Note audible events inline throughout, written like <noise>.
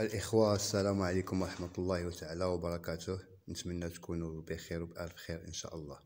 الإخوة السلام عليكم ورحمة الله تعالى وبركاته. نتمنى تكونوا بخير وبألف خير إن شاء الله.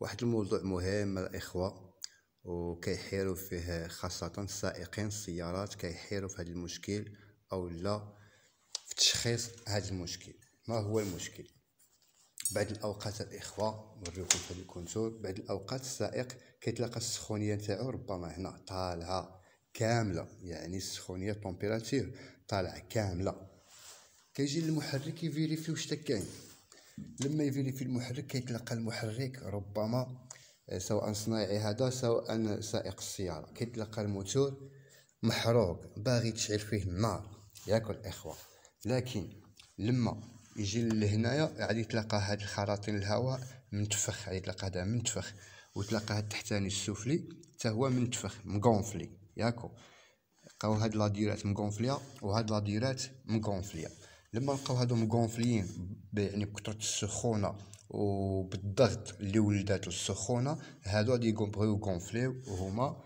واحد الموضوع مهم الإخوة وكيحيروا فيه خاصة سائقين السيارات كيحيروا في هذا المشكل أو لا في تشخيص هذا المشكل. ما هو المشكل؟ بعد الأوقات الإخوة نوريكم في الكونتور بعد الأوقات السائق كيتلاقى السخونية نتاعو ربما هنا طالعة كاملة يعني السخونية température طالعة كاملة. كيجي المحرك يفيريفي واش كاين لما يفيريفي المحرك كيتلقى المحرك ربما آه، سواء صنايعي هذا سواء سائق السيارة. كيتلقى الموتور محروق باغي تشعل فيه النار. ياك الاخوه لكن لما يجي لهنايا غادي تلقى هاد الخراطيم الماء منتفخ غادي تلقى هذا منتفخ وتلقى هاد التحتاني السفلي حتى هو منتفخ مگونفلي ياكو. لقاو هاد la durite مغونفليه وهاد la durite مغونفليه لما لقاو هادو مغونفليين يعني بكثرة السخونة وبالضغط اللي ولدات السخونة هادو غادي يبغيو يغونفليو وهما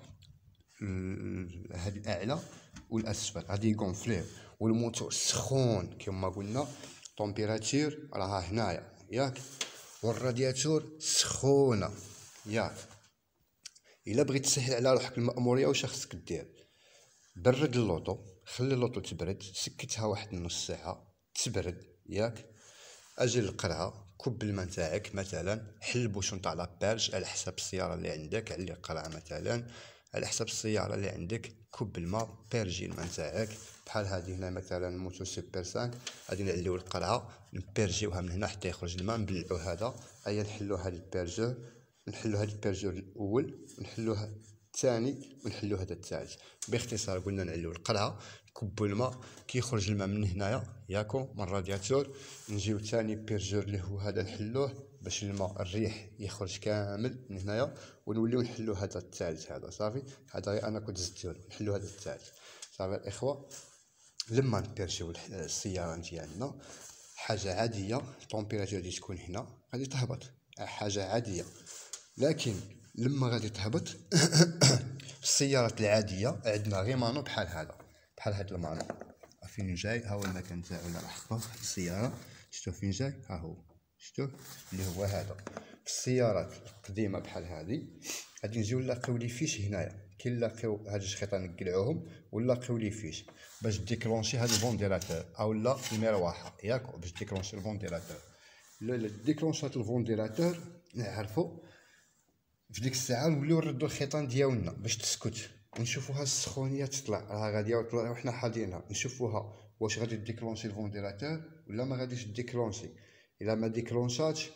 هاد الأعلى والأسفل غادي يغونفليو والموتور سخون كما قلنا. température راها هنايا ياك. والرادياتور سخونة ياك. إلا بغيت تسهل على روحك المأمورية واش خصك دير. برد اللوطو خلي اللوطو تبرد سكتها واحد نص ساعة تبرد ياك. أجي للقرعة كب الماء نتاعك مثلا حل bouchon تاع la purge على حساب السيارة اللي عندك على القرعة مثلا على حساب السيارة اللي عندك كب الماء purger الماء نتاعك. بحال هادي هنا مثلا موتو سوبر سانك غادي نعليو القرعة نبيرجيوها من هنا حتى يخرج الماء نبلعو هذا. أيا نحلو هاد ال purgeur نحلو هاد ال purgeur الأول ونحلوه الثاني ونحلو هذا الثالث. باختصار قلنا نعلو القرعه نكبو الماء كيخرج الماء من هنايا ياكو من الرادياتور نجيو ثاني purgeur اللي هو هذا نحلوه باش الماء الريح يخرج كامل من هنايا ونوليو نحلو هذا الثالث هذا صافي؟ هذا أنا كنت زدتو نحلو هذا الثالث. صافي الإخوة؟ لما نبيرجيو السيارة ديالنا حاجة عادية الطومبيراتور غادي تكون هنا غادي تهبط. حاجة عادية. لكن لما غادي تهبط <coughs> السيارات العادية عندنا غير مانو بحال هذا بحال هذا المانو. فين جاي؟ ها هو المكان تاعو اللي راح السيارة. شفتو فين جاي؟ ها هو. شفتو؟ اللي هو هذا. في السيارات القديمة بحال هذه غادي نجيو نلاقيو les fiches هنايا. كي نلاقيو هاد الشخيطه نقلعوهم ونلاقيو les fiches باش déclencher هاد ال ventilateur اولا المروحه ياك باش déclencher لا ديكلونشات ال ventilateur نعرفو. في ديك الساعة نوليو نردو الخيطان ديالنا باش تسكت. نشوفوها السخونية تطلع. راها غاديه تطلع وحنا حاضينها نشوفوها واش غادي déclencher ال ventilateur ولا ما غاديش déclencher إلا ما ديكلونشاتش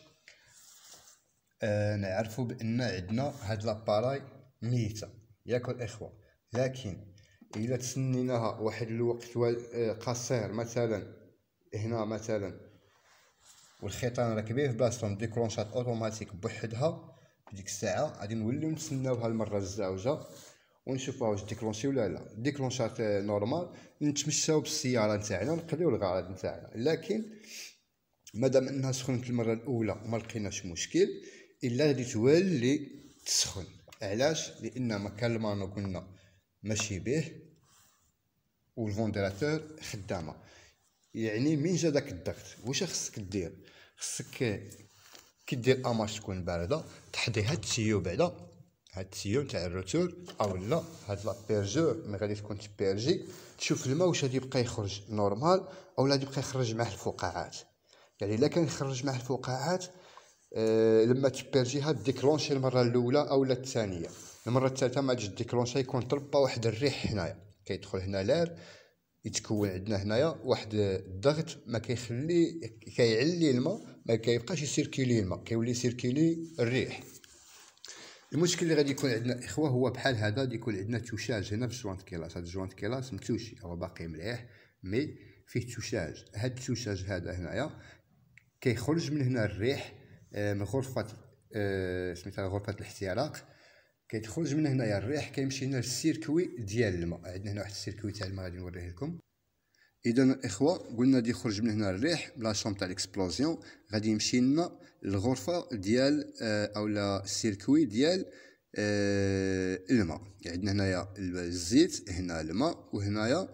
آه نعرفوا بأن عندنا هاد l'appareil ميتة. ياك الاخوه لكن إلا تسنيناها واحد الوقت آه، قصير مثلا هنا مثلا والخيطان راكبين في بلاصتهم ديكلونشات أوتوماتيك بوحدها ديك الساعة غادي نوليو نتسناوها المره الزاوجة ونشوفوها واش déclencher ولا لا. ديكلونشات normal نتمشاو بالسيارة نتاعنا نقضيو الغرض نتاعنا. لكن مادام أنها سخنت المرة الأولى وما لقيناش مشكل إلا غادي تولي تسخن. علاش؟ لأن مكان المانو قلنا ماشي به والفونديراتور خدامة. يعني من جا داك الضغط؟ واش خصك دير؟ خصك كي دير اماش تكون باردة تحضي هاد التيو بعدا. هاد التيو تاع الروتور أو لا هاد la purgeur ملي غادي تكون تبيرجي. تشوف الماء واش غادي يبقى يخرج normal أو غادي يبقى يخرج معاه الفقاعات. يعني إلا كان يخرج معاه الفقاعات آه لما تبيرجيها déclencher المرة الأولى أو الثانية. المرة الثالثة ما تجي déclencher يكون تربى واحد الريح هنايا. كيدخل هنا l'air يتكون عندنا هنايا واحد الضغط ما كيخلي كيعلي الماء. ما كيبقاش يسيركيلي الماء كيولي يسيركيلي الريح. المشكل اللي غادي يكون عندنا إخوة هو بحال هذا غادي يكون عندنا touchage هنا في ال joint culasse هاد ال joint culasse متوشي هو باقي مليح mais فيه touchage هاد ال touchage هذا هنايا كيخرج من هنا الريح آه، من غرفة آه، سميتها غرفة الاحتراق. كيتخرج من هنايا الريح كيمشي لنا لل circuit ديال الماء. عندنا هنا واحد ال circuit تاع الماء غادي نوريه لكم. اذا الاخوه قلنا غادي يخرج من هنا الريح ب la chambre تاع ال explosion. غادي يمشي لنا للغرفة ديال آه اولا ال circuit ديال آه الماء. عندنا هنايا الزيت هنا الماء وهنايا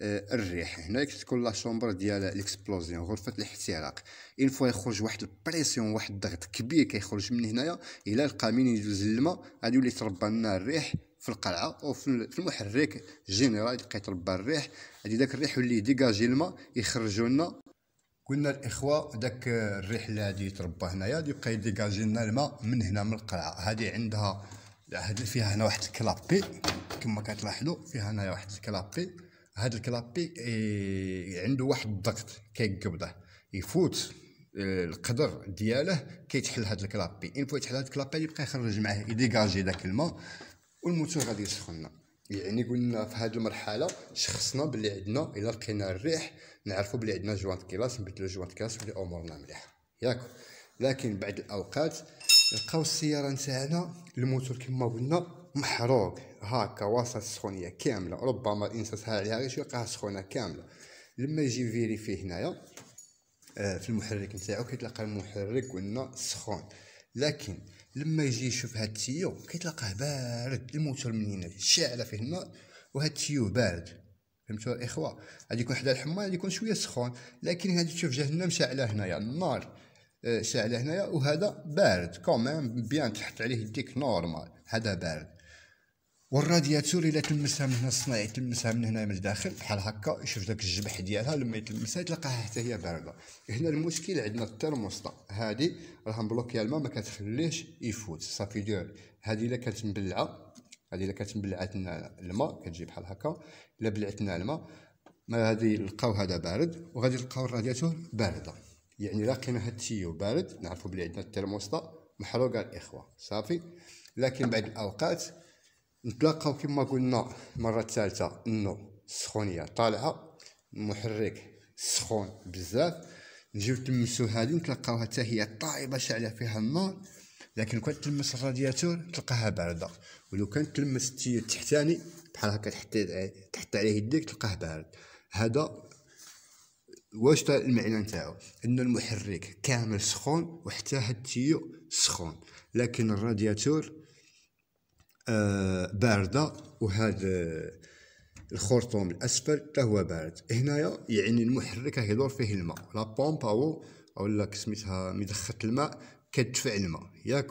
آه، الريح. هنا تكون la chambre ديال l'explosion غرفة الاحتراق. une fois يخرج واحد ال pression واحد الضغط كبير كيخرج من هنايا إلا لقى مين يدوز الماء غادي يولي يتربى لنا الريح في القرعة أو في المحرك général يبقى يتربى الريح. غادي داك الريح يولي ديجاجي الماء يخرجوا لنا. قلنا الإخوة داك الريح اللي غادي يتربى هنايا يبقى يديجاجي لنا الماء من هنا من القرعة. هذه عندها فيها هنا واحد ال clapet كما كتلاحظوا فيها هنايا واحد ال clapet. هاد ال clapet إيه عنده واحد الضغط كيقبضه. يفوت إيه القدر دياله كيتحل هاد ال clapet. une fois يتحل هاد ال clapet يبقى يخرج معاه يديجاجي داك الماء. والموتور غادي يسخن يعني قلنا في هاد المرحلة شخصنا بلي عندنا إلا لقينا الريح نعرفوا بلي عندنا joint culasse نبدلو joint culasse بلي امورنا مليحه ياك لكن بعد الأوقات نلقاو السيارة نتاعنا الموتور كما قلنا محروق. هاكا وسط السخونية كاملة. ربما الإنسان سهل عليها غير يلقاها سخونة كاملة. لما يجي vérifier هنايا آه في المحرك نتاعو كيتلقى المحرك قلنا سخون. لكن لما يجي يشوف هاد التيو كيتلقاه بارد. الموتور من هنا شاعله فيه النار وهاد التيو بارد. فهمتوا الاخوه غادي يكون حدا الحمار غادي يكون شوية سخون. لكن غادي تشوف جهنم شاعلة هنايا النار آه، شاعلة هنايا وهذا بارد. كوميم بيان تحط عليه يديك نورمال هذا بارد. والرادياتور إلا تلمسها من هنا الصناعي تلمسها من هنا من الداخل بحال هكا يشوف داك الجبح ديالها لما يتلمسها تلقاها حتى هي باردة. هنا المشكل عندنا الترموستا هادي راها مبلوكية الماء ما كتخليش يفوت. صافي دور هادي إلا كانت مبلعه هادي إلا كانت مبلعتنا الماء كتجي بحال هكا. إلا بلعتنا الماء ما غادي نلقاو هذا بارد وغادي نلقاو الرادياتور باردة. يعني لقينا هاد ال tuyau بارد. نعرفوا بلي عندنا الترموستا محروقة الإخوة. صافي. لكن بعد الأوقات نتلاقاو كما قلنا المره الثالثه إنه السخونيه طالعة المحرك سخون بزاف. نجيو تلمسو هادي نتلاقاو حتى هي طايبة شاعله فيها النار. لكن كون تلمس الرادياتور تلقاها باردة. ولو كان تلمس التحتاني بحال هكا تحط تحط عليه يديك تلقاه بارد. هذا واش المعنى نتاعو؟ ان المحرك كامل سخون وحتى هاد التيو سخون. لكن الرادياتور آه، باردة وهذا الخرطوم الأسفل حتى هو بارد. هنايا يعني المحرك يدور فيه الماء. لا بومب أو ولا سميتها مدخة الماء كتدفع الماء. ياك؟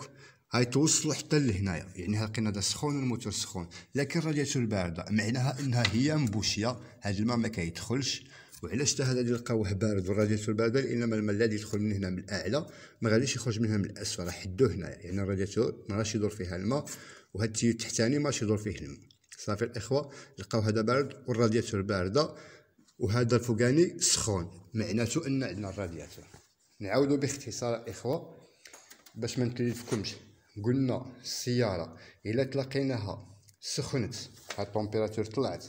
هاي توصلوا حتى لهنايا. يعني لقينا هذا سخون الموتور سخون لكن الرادياتور الباردة معناها إنها هي مبوشية. هذا الماء ما كيدخلش. وعلاش هذا اللي لقاوه بارد والرادياتور بارده لأن الماء الذي يدخل من هنا من الأعلى ما غاديش يخرج من هنا من الأسفل. راح حدوه هنايا. يعني الرادياتور ما غاديش يدور فيها الماء. وهاد ال tuyau التحتاني ماشي يدور فيه الماء صافي الإخوة لقاو هذا بارد والرادياتور باردة وهذا الفوقاني سخون. معناته أن عندنا الرادياتور. نعاودو باختصار الاخوه باش ما نتلفكمش. قلنا السيارة إلا تلاقيناها سخنت هاد ال température طلعت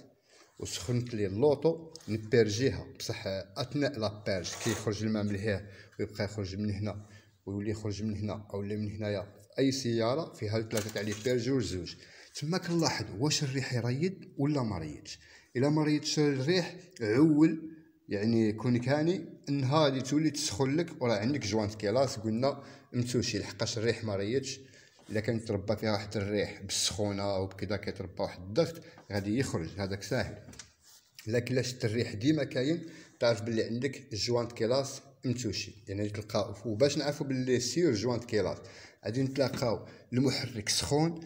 وسخنت لي l'auto نبيرجيها. بصح أثناء la purge كيخرج الماء من هنا ويبقى يخرج من هنا ويولي يخرج من هنا أو من هنايا أي سيارة فيها ثلاثة تاع لي بيرجو زوج. تما كنلاحظ واش الريح يريد ولا ما ريدش. إلا ما ريدش الريح عول يعني كون كاني إنها غادي تولي تسخن لك وراه عندك جوانت كيلاس قلنا متوشي لحقاش الريح ما ريدش. إلا كان تربى فيها واحد الريح بالسخونة أو بكذا كيتربى واحد الضغط غادي يخرج هذاك ساهل. لكن لا شت الريح ديما كاين تعرف بلي عندك joint culasse متوشي يعني تلقى وباش نعرفوا بلي sûr joint culasse غادي نتلاقاو المحرك سخون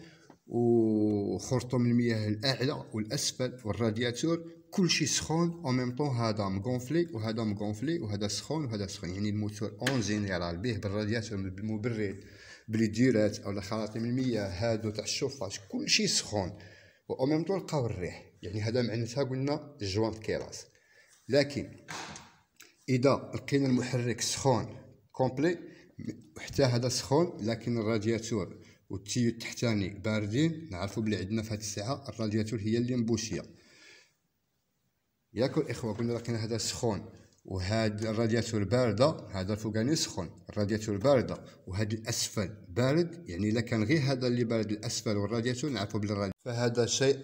وخرطوم المياه الأعلى والأسفل والرادياتور كلشي سخون أو même temps هذا مغونفلي وهذا مغونفلي وهذا سخون وهذا سخون. يعني ال moteur en général به بالرادياتور بالمبرد بلي أو خراطيم المياه هادو تاع الشوفاج كلشي سخون. و même temps لقاو الريح. يعني هذا معناتها قلنا joint culasse. لكن إذا لقينا المحرك سخون complet حتى هذا سخون لكن ال radiateur وال tuyau التحتاني باردين نعرفوا بلي عندنا في هذه الساعة الرادياتور هي اللي مبوشية. ياك الإخوة قلنا لقينا هذا سخون وهاد الرادياتور باردة هذا الفوقاني سخون. الرادياتور باردة وهذا الأسفل بارد يعني إلا كان غير هذا اللي بارد الأسفل والرادياتور نعرفوا بلي فهذا شيء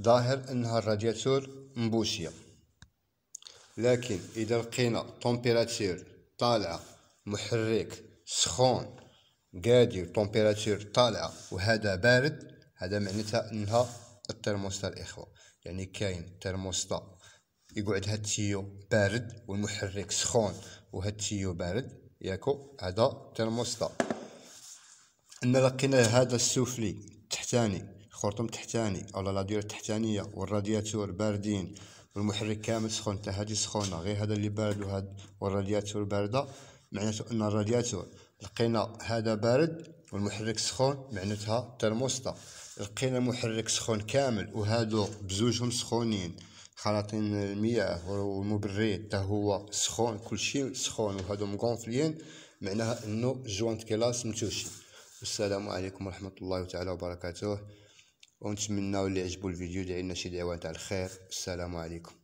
ظاهر إنها الرادياتور مبوشية. لكن إذا لقينا température طالعة محرك سخون قادي و température طالعة وهذا بارد هذا معناتها أنها الترموستا الاخوة يعني كاين ترموستا يقعد هاد ال tuyau بارد والمحرك سخون وهاد ال tuyau بارد ياك؟ هذا ترموستا. إن لقينا هذا السفلي التحتاني الخرطوم التحتاني أو الراديو التحتانيه والرادياتور باردين والمحرك كامل سخون حتى هادي سخونة غير هذا اللي بارد وهاد والرادياتور باردة. معناته أن الرادياتور لقينا هذا بارد والمحرك سخون معناتها ترموستا لقينا المحرك سخون كامل وهادو بزوجهم سخونين. خلاطين المياه والمبرد حتى هو سخون كلشي سخون وهادو مغونفليين. معناها انه جوانت كلاس متوشي. والسلام عليكم ورحمة الله تعالى وبركاته. ونتمنى اللي عجبو الفيديو دعينا شي دعوة تاع الخير. السلام عليكم.